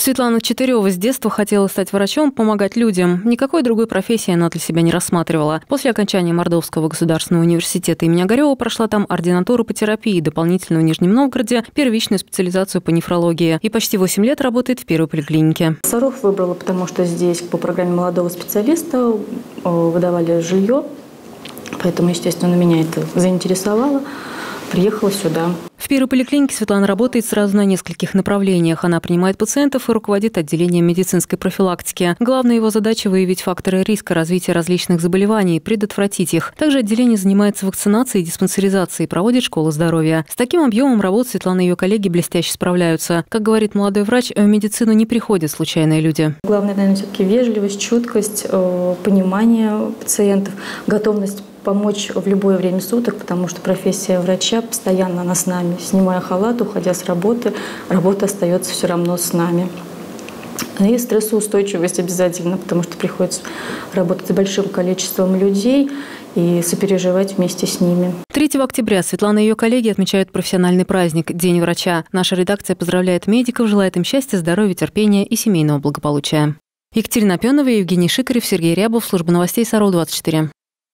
Светлана Четырева с детства хотела стать врачом, помогать людям. Никакой другой профессии она для себя не рассматривала. После окончания Мордовского государственного университета имени Огарева прошла там ординатуру по терапии, дополнительно в Нижнем Новгороде, первичную специализацию по нефрологии. И почти 8 лет работает в первой поликлинике. Саров выбрала, потому что здесь по программе молодого специалиста э, выдавали жилье. Поэтому, естественно, меня это заинтересовало. Приехала сюда. В первой поликлинике Светлана работает сразу на нескольких направлениях. Она принимает пациентов и руководит отделением медицинской профилактики. Главная его задача – выявить факторы риска развития различных заболеваний и предотвратить их. Также отделение занимается вакцинацией и диспансеризацией, проводит школы здоровья. С таким объемом работ Светлана и ее коллеги блестяще справляются. Как говорит молодой врач, в медицину не приходят случайные люди. Главное, наверное, все-таки вежливость, чуткость, э, понимание пациентов, готовность помочь в любое время суток, потому что профессия врача постоянно она с нами. Снимая халат, уходя с работы, работа остается все равно с нами. И стрессоустойчивость обязательно, потому что приходится работать с большим количеством людей и сопереживать вместе с ними. 3 октября Светлана и ее коллеги отмечают профессиональный праздник – День врача. Наша редакция поздравляет медиков, желает им счастья, здоровья, терпения и семейного благополучия. Екатерина Пенова, Евгений Шикарев, Сергей Рябов, служба новостей Сару 24.